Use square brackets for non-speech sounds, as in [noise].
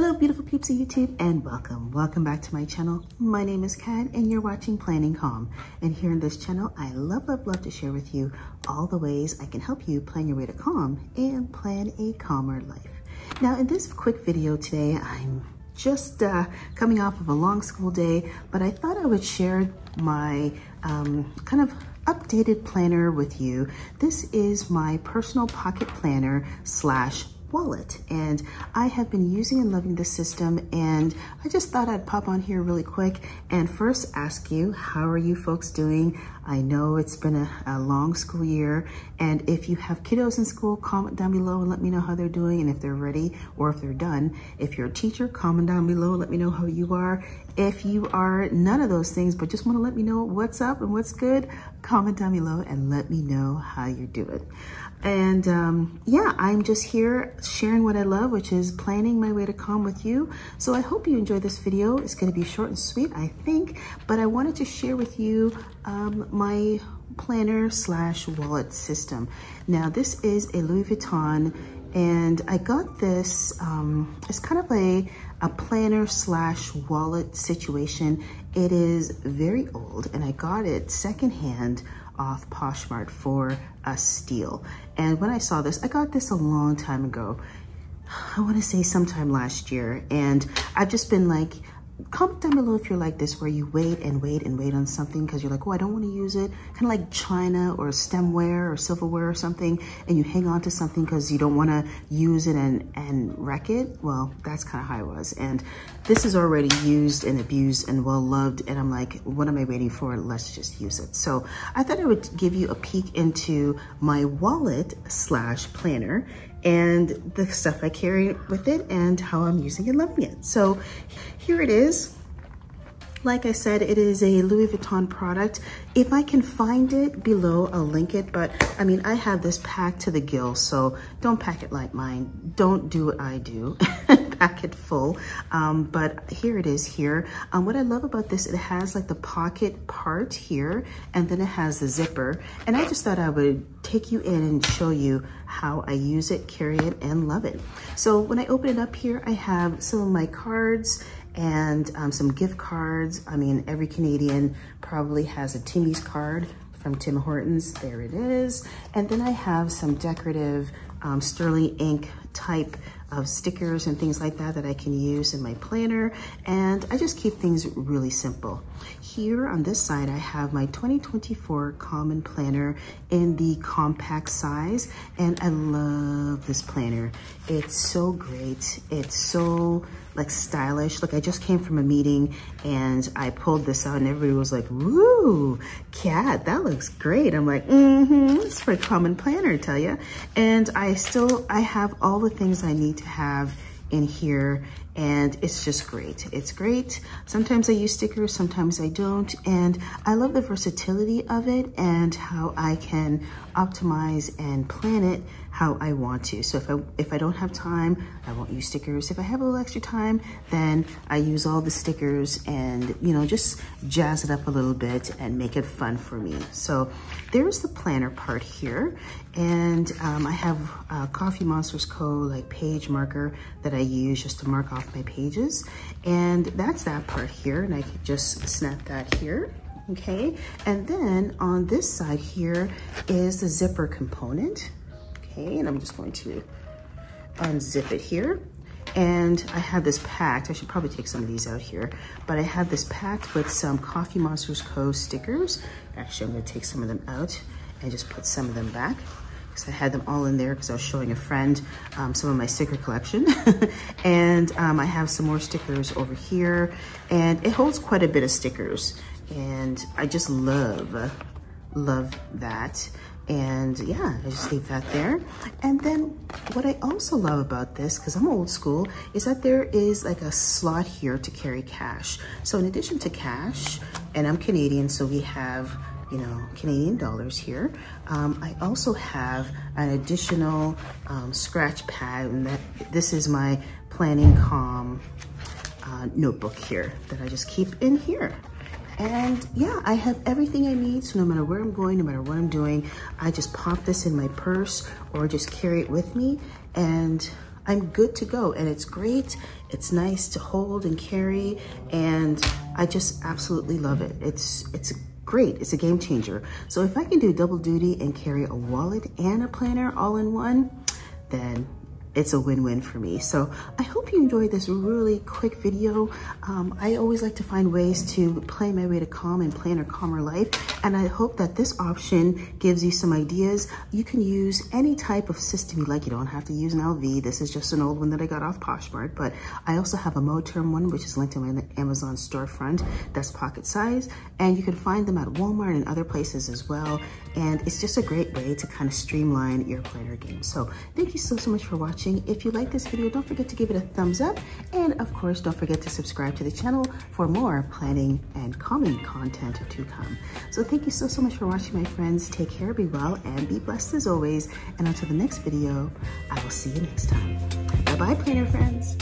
Hello, beautiful peeps of YouTube, and welcome. Welcome back to my channel. My name is Kat, and you're watching Planning Calm. And here in this channel, I love, love, love to share with you all the ways I can help you plan your way to calm and plan a calmer life. Now, in this quick video today, I'm just uh, coming off of a long school day, but I thought I would share my um, kind of updated planner with you. This is my personal pocket planner slash wallet. And I have been using and loving the system and I just thought I'd pop on here really quick and first ask you how are you folks doing? I know it's been a, a, long school year and if you have kiddos in school comment down below and let me know how they're doing and if they're ready or if they're done. If you're a teacher comment down below let me know how you are. If you are none of those things but just want to let me know what's up and what's good comment down below and let me know how you're doing. And um, yeah, I'm just here sharing what I love, which is planning my way to calm with you. So I hope you enjoy this video. It's gonna be short and sweet, I think, but I wanted to share with you um, my planner slash wallet system. Now this is a Louis Vuitton and I got this, um, it's kind of a, a planner slash wallet situation. It is very old and I got it secondhand off Poshmark for a steal. And when I saw this, I got this a long time ago. I want to say sometime last year. And I've just been like, comment down below if you're like this, where you wait and wait and wait on something because you're like, oh, I don't want to use it. Kind of like china or stemware or silverware or something, and you hang on to something because you don't want to use it and, and wreck it. Well, that's kind of how I was. And this is already used and abused and well loved. And I'm like, what am I waiting for? Let's just use it. So I thought I would give you a peek into my wallet slash planner and the stuff I carry with it and how I'm using and loving it. So here it is. Like I said, it is a Louis Vuitton product. If I can find it below, I'll link it. But I mean, I have this packed to the gills, so don't pack it like mine. Don't do what I do, [laughs] pack it full. Um, but here it is here. Um, what I love about this, it has like the pocket part here, and then it has the zipper. And I just thought I would take you in and show you how I use it, carry it, and love it. So when I open it up here, I have some of my cards and um, some gift cards. I mean, every Canadian probably has a Timmy's card from Tim Hortons. There it is. And then I have some decorative um, Sterling ink type of stickers and things like that that I can use in my planner. And I just keep things really simple. Here on this side, I have my 2024 Common Planner in the compact size. And I love this planner. It's so great. It's so like stylish. Look, I just came from a meeting and I pulled this out and everybody was like, woo, Kat, that looks great. I'm like, mm-hmm, it's for a common planner, tell you. And I still, I have all the things I need to have in here and it's just great. It's great. Sometimes I use stickers, sometimes I don't. And I love the versatility of it and how I can optimize and plan it how I want to. So if I, if I don't have time, I won't use stickers. If I have a little extra time, then I use all the stickers and, you know, just jazz it up a little bit and make it fun for me. So there's the planner part here. And um, I have a Coffee Monsters Co. like page marker that I use just to mark off my pages. And that's that part here. And I can just snap that here okay? And then on this side here is the zipper component. Okay, and I'm just going to unzip it here. And I have this packed, I should probably take some of these out here, but I have this packed with some Coffee Monsters Co. stickers. Actually, I'm gonna take some of them out and just put some of them back because I had them all in there because I was showing a friend um, some of my sticker collection. [laughs] and um, I have some more stickers over here and it holds quite a bit of stickers. And I just love, love that. And yeah, I just leave that there. And then what I also love about this, because I'm old school, is that there is like a slot here to carry cash. So in addition to cash, and I'm Canadian, so we have you know, Canadian dollars here. Um, I also have an additional um, scratch pad, and that this is my Planning Calm uh, notebook here that I just keep in here. And yeah, I have everything I need. So no matter where I'm going, no matter what I'm doing, I just pop this in my purse or just carry it with me. And I'm good to go. And it's great. It's nice to hold and carry. And I just absolutely love it. It's, it's great. It's a game changer. So if I can do double duty and carry a wallet and a planner all in one, then it's a win-win for me. So I hope you enjoyed this really quick video. Um, I always like to find ways to plan my way to calm and plan a calmer life. And I hope that this option gives you some ideas. You can use any type of system you like. You don't have to use an LV. This is just an old one that I got off Poshmark, but I also have a Moterm one, which is linked in my Amazon storefront. That's pocket size. And you can find them at Walmart and other places as well. And it's just a great way to kind of streamline your planner game. So thank you so, so much for watching watching. If you like this video, don't forget to give it a thumbs up. And of course, don't forget to subscribe to the channel for more planning and calming content to come. So thank you so, so much for watching, my friends. Take care, be well, and be blessed as always. And until the next video, I will see you next time. Bye-bye, planner friends.